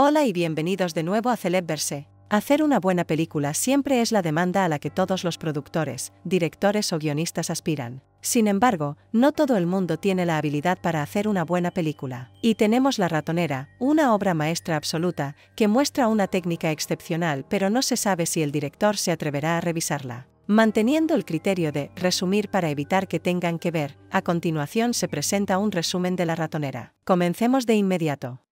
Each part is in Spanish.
Hola y bienvenidos de nuevo a Celebverse. Hacer una buena película siempre es la demanda a la que todos los productores, directores o guionistas aspiran. Sin embargo, no todo el mundo tiene la habilidad para hacer una buena película. Y tenemos La ratonera, una obra maestra absoluta, que muestra una técnica excepcional pero no se sabe si el director se atreverá a revisarla. Manteniendo el criterio de resumir para evitar que tengan que ver, a continuación se presenta un resumen de La ratonera. Comencemos de inmediato.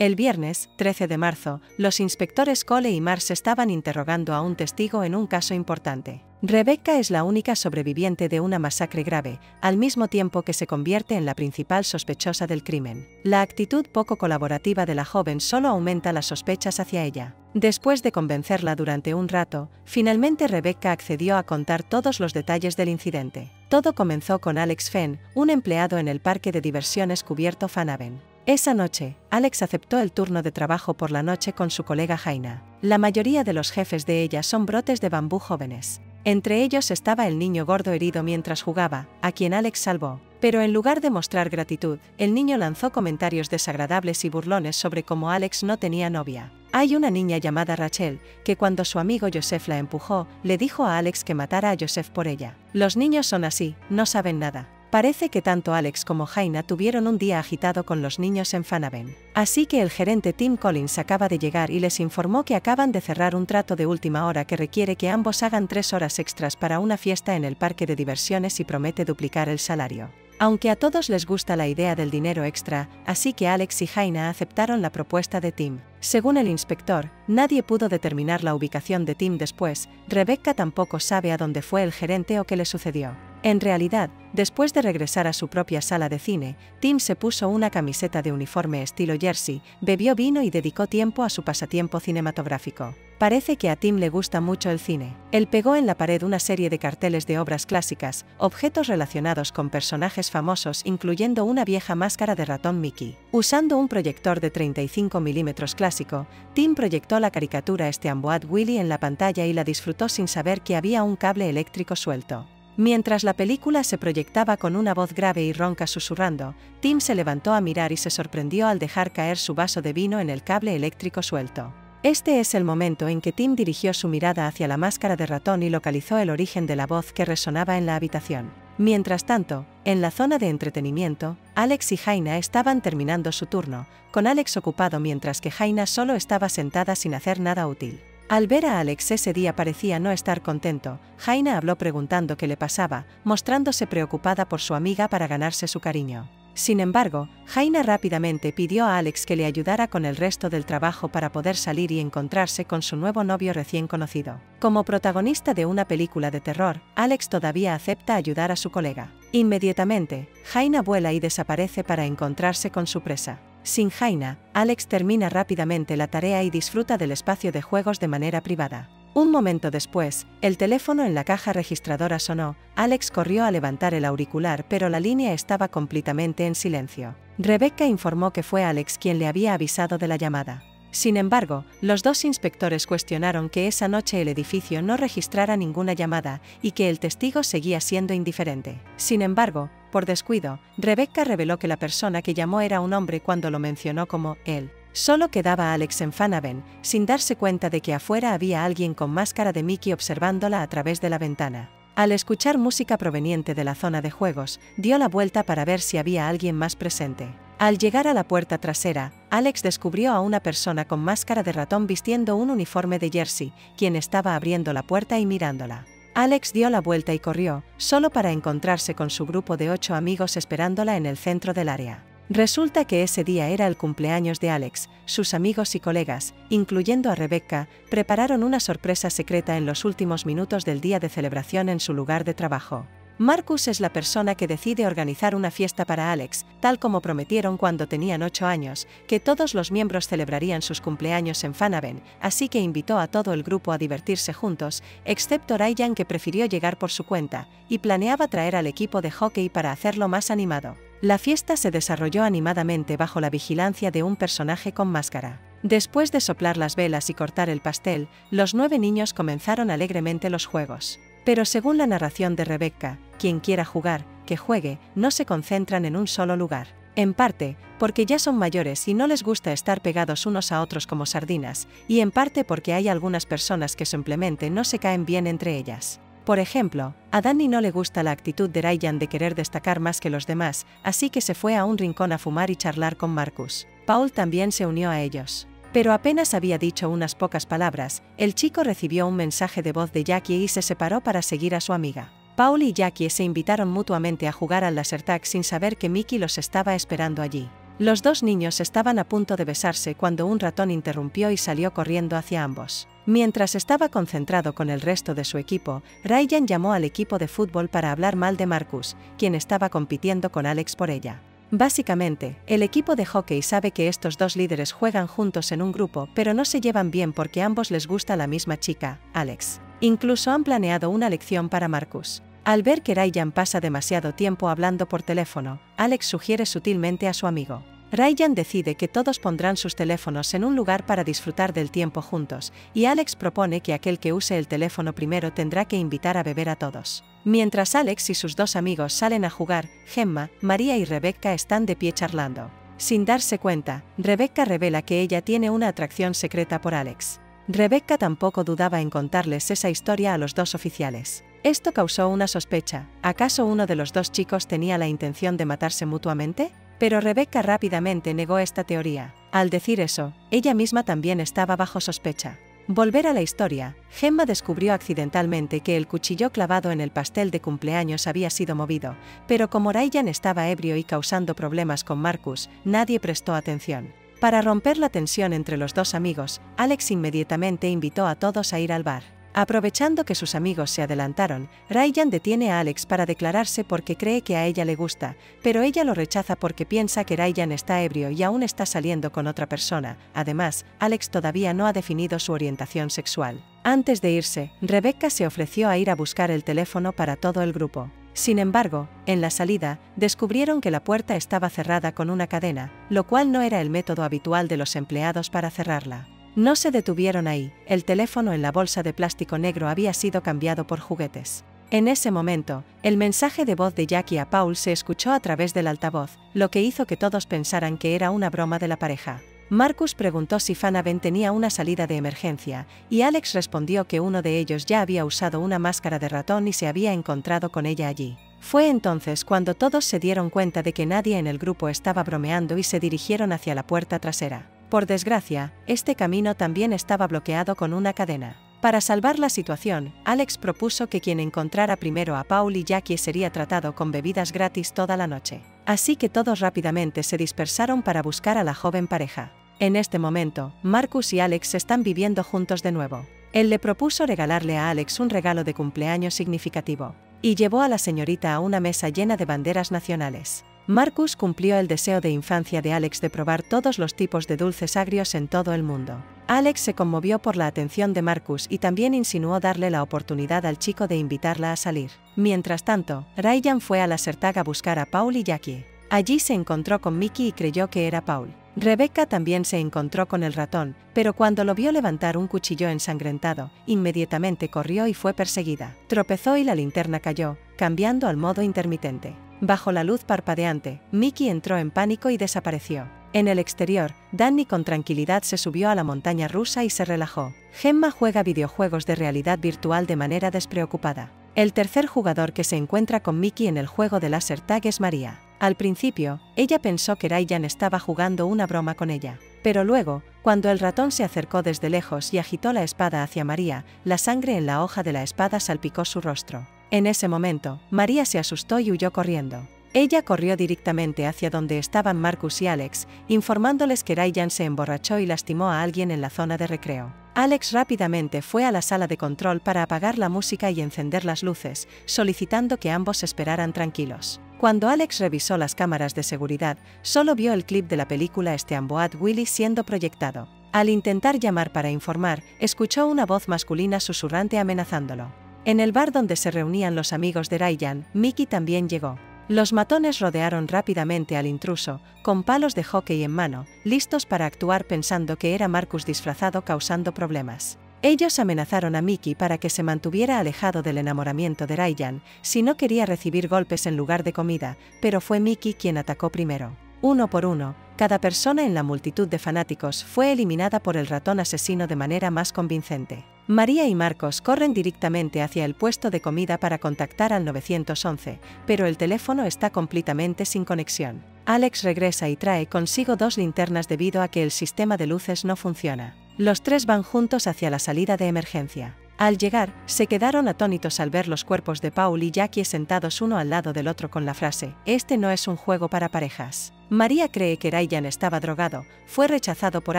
El viernes, 13 de marzo, los inspectores Cole y Mars estaban interrogando a un testigo en un caso importante. Rebecca es la única sobreviviente de una masacre grave, al mismo tiempo que se convierte en la principal sospechosa del crimen. La actitud poco colaborativa de la joven solo aumenta las sospechas hacia ella. Después de convencerla durante un rato, finalmente Rebecca accedió a contar todos los detalles del incidente. Todo comenzó con Alex Fenn, un empleado en el parque de diversiones cubierto Fanaven. Esa noche, Alex aceptó el turno de trabajo por la noche con su colega Jaina. La mayoría de los jefes de ella son brotes de bambú jóvenes. Entre ellos estaba el niño gordo herido mientras jugaba, a quien Alex salvó. Pero en lugar de mostrar gratitud, el niño lanzó comentarios desagradables y burlones sobre cómo Alex no tenía novia. Hay una niña llamada Rachel, que cuando su amigo Joseph la empujó, le dijo a Alex que matara a Joseph por ella. Los niños son así, no saben nada. Parece que tanto Alex como Jaina tuvieron un día agitado con los niños en Fanaven. Así que el gerente Tim Collins acaba de llegar y les informó que acaban de cerrar un trato de última hora que requiere que ambos hagan tres horas extras para una fiesta en el parque de diversiones y promete duplicar el salario. Aunque a todos les gusta la idea del dinero extra, así que Alex y Jaina aceptaron la propuesta de Tim. Según el inspector, nadie pudo determinar la ubicación de Tim después, Rebecca tampoco sabe a dónde fue el gerente o qué le sucedió. En realidad, después de regresar a su propia sala de cine, Tim se puso una camiseta de uniforme estilo jersey, bebió vino y dedicó tiempo a su pasatiempo cinematográfico. Parece que a Tim le gusta mucho el cine. Él pegó en la pared una serie de carteles de obras clásicas, objetos relacionados con personajes famosos incluyendo una vieja máscara de ratón Mickey. Usando un proyector de 35 milímetros clásico, Tim proyectó la caricatura Steamboat Willie en la pantalla y la disfrutó sin saber que había un cable eléctrico suelto. Mientras la película se proyectaba con una voz grave y ronca susurrando, Tim se levantó a mirar y se sorprendió al dejar caer su vaso de vino en el cable eléctrico suelto. Este es el momento en que Tim dirigió su mirada hacia la máscara de ratón y localizó el origen de la voz que resonaba en la habitación. Mientras tanto, en la zona de entretenimiento, Alex y Jaina estaban terminando su turno, con Alex ocupado mientras que Jaina solo estaba sentada sin hacer nada útil. Al ver a Alex ese día parecía no estar contento, Jaina habló preguntando qué le pasaba, mostrándose preocupada por su amiga para ganarse su cariño. Sin embargo, Jaina rápidamente pidió a Alex que le ayudara con el resto del trabajo para poder salir y encontrarse con su nuevo novio recién conocido. Como protagonista de una película de terror, Alex todavía acepta ayudar a su colega. Inmediatamente, Jaina vuela y desaparece para encontrarse con su presa. Sin Jaina, Alex termina rápidamente la tarea y disfruta del espacio de juegos de manera privada. Un momento después, el teléfono en la caja registradora sonó, Alex corrió a levantar el auricular pero la línea estaba completamente en silencio. Rebecca informó que fue Alex quien le había avisado de la llamada. Sin embargo, los dos inspectores cuestionaron que esa noche el edificio no registrara ninguna llamada y que el testigo seguía siendo indiferente. Sin embargo, por descuido, Rebecca reveló que la persona que llamó era un hombre cuando lo mencionó como él. Solo quedaba Alex en Fanaven, sin darse cuenta de que afuera había alguien con máscara de Mickey observándola a través de la ventana. Al escuchar música proveniente de la zona de juegos, dio la vuelta para ver si había alguien más presente. Al llegar a la puerta trasera, Alex descubrió a una persona con máscara de ratón vistiendo un uniforme de jersey, quien estaba abriendo la puerta y mirándola. Alex dio la vuelta y corrió, solo para encontrarse con su grupo de ocho amigos esperándola en el centro del área. Resulta que ese día era el cumpleaños de Alex, sus amigos y colegas, incluyendo a Rebecca, prepararon una sorpresa secreta en los últimos minutos del día de celebración en su lugar de trabajo. Marcus es la persona que decide organizar una fiesta para Alex, tal como prometieron cuando tenían 8 años, que todos los miembros celebrarían sus cumpleaños en Fanaven, así que invitó a todo el grupo a divertirse juntos, excepto Ryan que prefirió llegar por su cuenta, y planeaba traer al equipo de hockey para hacerlo más animado. La fiesta se desarrolló animadamente bajo la vigilancia de un personaje con máscara. Después de soplar las velas y cortar el pastel, los nueve niños comenzaron alegremente los juegos. Pero según la narración de Rebecca, quien quiera jugar, que juegue, no se concentran en un solo lugar. En parte, porque ya son mayores y no les gusta estar pegados unos a otros como sardinas, y en parte porque hay algunas personas que simplemente no se caen bien entre ellas. Por ejemplo, a Danny no le gusta la actitud de Ryan de querer destacar más que los demás, así que se fue a un rincón a fumar y charlar con Marcus. Paul también se unió a ellos. Pero apenas había dicho unas pocas palabras, el chico recibió un mensaje de voz de Jackie y se separó para seguir a su amiga. Paul y Jackie se invitaron mutuamente a jugar al laser tag sin saber que Mickey los estaba esperando allí. Los dos niños estaban a punto de besarse cuando un ratón interrumpió y salió corriendo hacia ambos. Mientras estaba concentrado con el resto de su equipo, Ryan llamó al equipo de fútbol para hablar mal de Marcus, quien estaba compitiendo con Alex por ella. Básicamente, el equipo de hockey sabe que estos dos líderes juegan juntos en un grupo, pero no se llevan bien porque ambos les gusta la misma chica, Alex. Incluso han planeado una lección para Marcus. Al ver que Ryan pasa demasiado tiempo hablando por teléfono, Alex sugiere sutilmente a su amigo. Ryan decide que todos pondrán sus teléfonos en un lugar para disfrutar del tiempo juntos, y Alex propone que aquel que use el teléfono primero tendrá que invitar a beber a todos. Mientras Alex y sus dos amigos salen a jugar, Gemma, María y Rebecca están de pie charlando. Sin darse cuenta, Rebecca revela que ella tiene una atracción secreta por Alex. Rebecca tampoco dudaba en contarles esa historia a los dos oficiales. Esto causó una sospecha. ¿Acaso uno de los dos chicos tenía la intención de matarse mutuamente? Pero Rebecca rápidamente negó esta teoría. Al decir eso, ella misma también estaba bajo sospecha. Volver a la historia, Gemma descubrió accidentalmente que el cuchillo clavado en el pastel de cumpleaños había sido movido, pero como Ryan estaba ebrio y causando problemas con Marcus, nadie prestó atención. Para romper la tensión entre los dos amigos, Alex inmediatamente invitó a todos a ir al bar. Aprovechando que sus amigos se adelantaron, Ryan detiene a Alex para declararse porque cree que a ella le gusta, pero ella lo rechaza porque piensa que Ryan está ebrio y aún está saliendo con otra persona. Además, Alex todavía no ha definido su orientación sexual. Antes de irse, Rebecca se ofreció a ir a buscar el teléfono para todo el grupo. Sin embargo, en la salida, descubrieron que la puerta estaba cerrada con una cadena, lo cual no era el método habitual de los empleados para cerrarla. No se detuvieron ahí, el teléfono en la bolsa de plástico negro había sido cambiado por juguetes. En ese momento, el mensaje de voz de Jackie a Paul se escuchó a través del altavoz, lo que hizo que todos pensaran que era una broma de la pareja. Marcus preguntó si Fanaben tenía una salida de emergencia, y Alex respondió que uno de ellos ya había usado una máscara de ratón y se había encontrado con ella allí. Fue entonces cuando todos se dieron cuenta de que nadie en el grupo estaba bromeando y se dirigieron hacia la puerta trasera. Por desgracia, este camino también estaba bloqueado con una cadena. Para salvar la situación, Alex propuso que quien encontrara primero a Paul y Jackie sería tratado con bebidas gratis toda la noche. Así que todos rápidamente se dispersaron para buscar a la joven pareja. En este momento, Marcus y Alex están viviendo juntos de nuevo. Él le propuso regalarle a Alex un regalo de cumpleaños significativo, y llevó a la señorita a una mesa llena de banderas nacionales. Marcus cumplió el deseo de infancia de Alex de probar todos los tipos de dulces agrios en todo el mundo. Alex se conmovió por la atención de Marcus y también insinuó darle la oportunidad al chico de invitarla a salir. Mientras tanto, Ryan fue a la Sertag a buscar a Paul y Jackie. Allí se encontró con Mickey y creyó que era Paul. Rebecca también se encontró con el ratón, pero cuando lo vio levantar un cuchillo ensangrentado, inmediatamente corrió y fue perseguida. Tropezó y la linterna cayó, cambiando al modo intermitente. Bajo la luz parpadeante, Mickey entró en pánico y desapareció. En el exterior, Danny con tranquilidad se subió a la montaña rusa y se relajó. Gemma juega videojuegos de realidad virtual de manera despreocupada. El tercer jugador que se encuentra con Mickey en el juego de láser tag es María. Al principio, ella pensó que Ryan estaba jugando una broma con ella. Pero luego, cuando el ratón se acercó desde lejos y agitó la espada hacia María, la sangre en la hoja de la espada salpicó su rostro. En ese momento, María se asustó y huyó corriendo. Ella corrió directamente hacia donde estaban Marcus y Alex, informándoles que Ryan se emborrachó y lastimó a alguien en la zona de recreo. Alex rápidamente fue a la sala de control para apagar la música y encender las luces, solicitando que ambos esperaran tranquilos. Cuando Alex revisó las cámaras de seguridad, solo vio el clip de la película Steamboat Willie siendo proyectado. Al intentar llamar para informar, escuchó una voz masculina susurrante amenazándolo. En el bar donde se reunían los amigos de Ryan, Mickey también llegó. Los matones rodearon rápidamente al intruso, con palos de hockey en mano, listos para actuar pensando que era Marcus disfrazado causando problemas. Ellos amenazaron a Mickey para que se mantuviera alejado del enamoramiento de Ryan, si no quería recibir golpes en lugar de comida, pero fue Mickey quien atacó primero. Uno por uno, cada persona en la multitud de fanáticos fue eliminada por el ratón asesino de manera más convincente. María y Marcos corren directamente hacia el puesto de comida para contactar al 911, pero el teléfono está completamente sin conexión. Alex regresa y trae consigo dos linternas debido a que el sistema de luces no funciona. Los tres van juntos hacia la salida de emergencia. Al llegar, se quedaron atónitos al ver los cuerpos de Paul y Jackie sentados uno al lado del otro con la frase, Este no es un juego para parejas. María cree que Ryan estaba drogado, fue rechazado por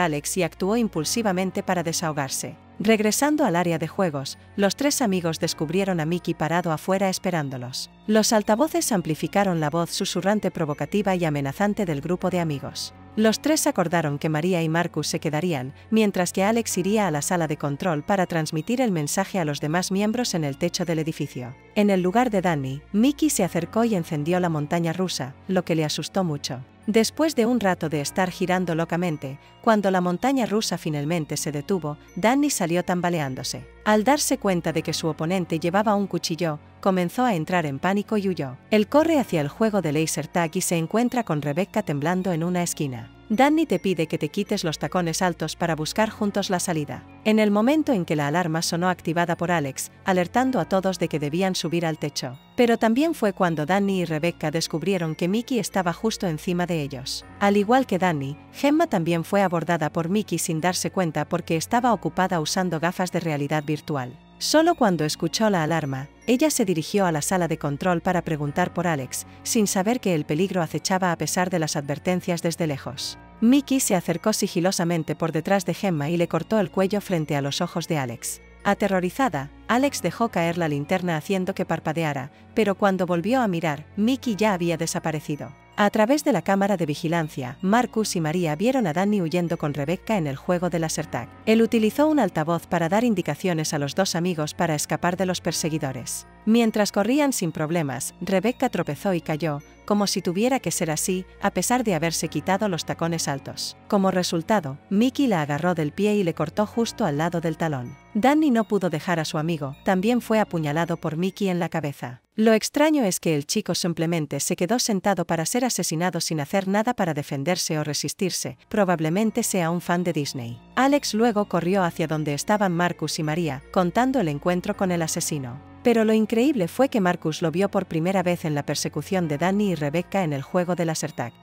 Alex y actuó impulsivamente para desahogarse. Regresando al área de juegos, los tres amigos descubrieron a Mickey parado afuera esperándolos. Los altavoces amplificaron la voz susurrante provocativa y amenazante del grupo de amigos. Los tres acordaron que María y Marcus se quedarían, mientras que Alex iría a la sala de control para transmitir el mensaje a los demás miembros en el techo del edificio. En el lugar de Danny, Mickey se acercó y encendió la montaña rusa, lo que le asustó mucho. Después de un rato de estar girando locamente, cuando la montaña rusa finalmente se detuvo, Danny salió tambaleándose. Al darse cuenta de que su oponente llevaba un cuchillo, comenzó a entrar en pánico y huyó. Él corre hacia el juego de laser tag y se encuentra con Rebecca temblando en una esquina. Danny te pide que te quites los tacones altos para buscar juntos la salida. En el momento en que la alarma sonó activada por Alex, alertando a todos de que debían subir al techo. Pero también fue cuando Danny y Rebecca descubrieron que Mickey estaba justo encima de ellos. Al igual que Danny, Gemma también fue abordada por Mickey sin darse cuenta porque estaba ocupada usando gafas de realidad virtual. Solo cuando escuchó la alarma, ella se dirigió a la sala de control para preguntar por Alex, sin saber que el peligro acechaba a pesar de las advertencias desde lejos. Mickey se acercó sigilosamente por detrás de Gemma y le cortó el cuello frente a los ojos de Alex. Aterrorizada, Alex dejó caer la linterna haciendo que parpadeara, pero cuando volvió a mirar, Mickey ya había desaparecido. A través de la cámara de vigilancia, Marcus y María vieron a Danny huyendo con Rebecca en el juego de la Sertag. Él utilizó un altavoz para dar indicaciones a los dos amigos para escapar de los perseguidores. Mientras corrían sin problemas, Rebecca tropezó y cayó, como si tuviera que ser así, a pesar de haberse quitado los tacones altos. Como resultado, Mickey la agarró del pie y le cortó justo al lado del talón. Danny no pudo dejar a su amigo, también fue apuñalado por Mickey en la cabeza. Lo extraño es que el chico simplemente se quedó sentado para ser asesinado sin hacer nada para defenderse o resistirse, probablemente sea un fan de Disney. Alex luego corrió hacia donde estaban Marcus y María, contando el encuentro con el asesino. Pero lo increíble fue que Marcus lo vio por primera vez en la persecución de Danny y Rebecca en el juego de la.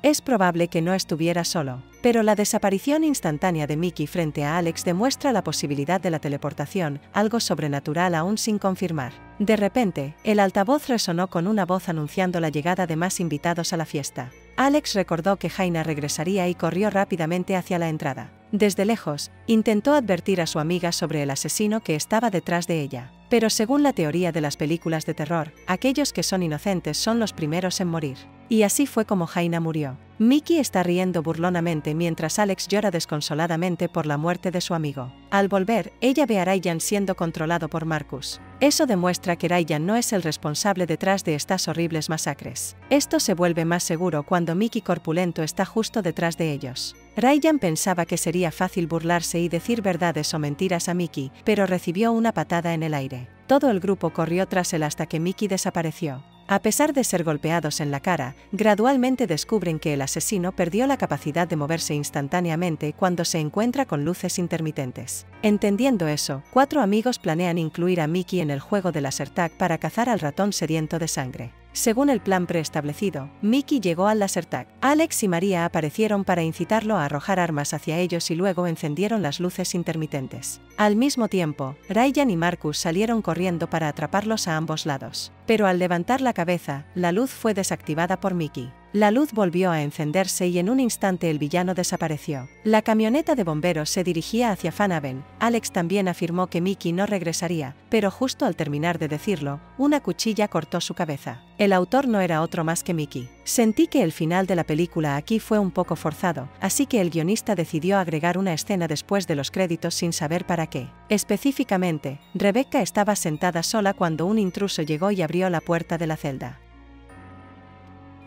Es probable que no estuviera solo. Pero la desaparición instantánea de Mickey frente a Alex demuestra la posibilidad de la teleportación, algo sobrenatural aún sin confirmar. De repente, el altavoz resonó con una voz anunciando la llegada de más invitados a la fiesta. Alex recordó que Jaina regresaría y corrió rápidamente hacia la entrada. Desde lejos, intentó advertir a su amiga sobre el asesino que estaba detrás de ella. Pero según la teoría de las películas de terror, aquellos que son inocentes son los primeros en morir. Y así fue como Jaina murió. Mickey está riendo burlonamente mientras Alex llora desconsoladamente por la muerte de su amigo. Al volver, ella ve a Ryan siendo controlado por Marcus. Eso demuestra que Ryan no es el responsable detrás de estas horribles masacres. Esto se vuelve más seguro cuando Mickey corpulento está justo detrás de ellos. Ryan pensaba que sería fácil burlarse y decir verdades o mentiras a Mickey, pero recibió una patada en el aire. Todo el grupo corrió tras él hasta que Mickey desapareció. A pesar de ser golpeados en la cara, gradualmente descubren que el asesino perdió la capacidad de moverse instantáneamente cuando se encuentra con luces intermitentes. Entendiendo eso, cuatro amigos planean incluir a Mickey en el juego de la Sertag para cazar al ratón sediento de sangre. Según el plan preestablecido, Mickey llegó al Lasertag. Alex y María aparecieron para incitarlo a arrojar armas hacia ellos y luego encendieron las luces intermitentes. Al mismo tiempo, Ryan y Marcus salieron corriendo para atraparlos a ambos lados. Pero al levantar la cabeza, la luz fue desactivada por Mickey. La luz volvió a encenderse y en un instante el villano desapareció. La camioneta de bomberos se dirigía hacia Fanaven. Alex también afirmó que Mickey no regresaría, pero justo al terminar de decirlo, una cuchilla cortó su cabeza. El autor no era otro más que Mickey. Sentí que el final de la película aquí fue un poco forzado, así que el guionista decidió agregar una escena después de los créditos sin saber para qué. Específicamente, Rebecca estaba sentada sola cuando un intruso llegó y abrió la puerta de la celda.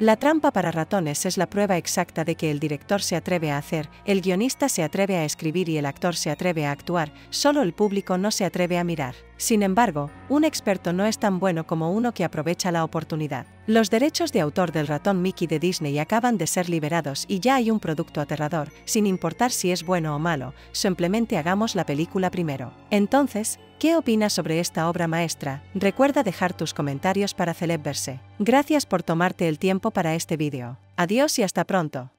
La trampa para ratones es la prueba exacta de que el director se atreve a hacer, el guionista se atreve a escribir y el actor se atreve a actuar, solo el público no se atreve a mirar. Sin embargo, un experto no es tan bueno como uno que aprovecha la oportunidad. Los derechos de autor del ratón Mickey de Disney acaban de ser liberados y ya hay un producto aterrador, sin importar si es bueno o malo, simplemente hagamos la película primero. Entonces, ¿Qué opinas sobre esta obra maestra? Recuerda dejar tus comentarios para Celebverse. Gracias por tomarte el tiempo para este vídeo. Adiós y hasta pronto.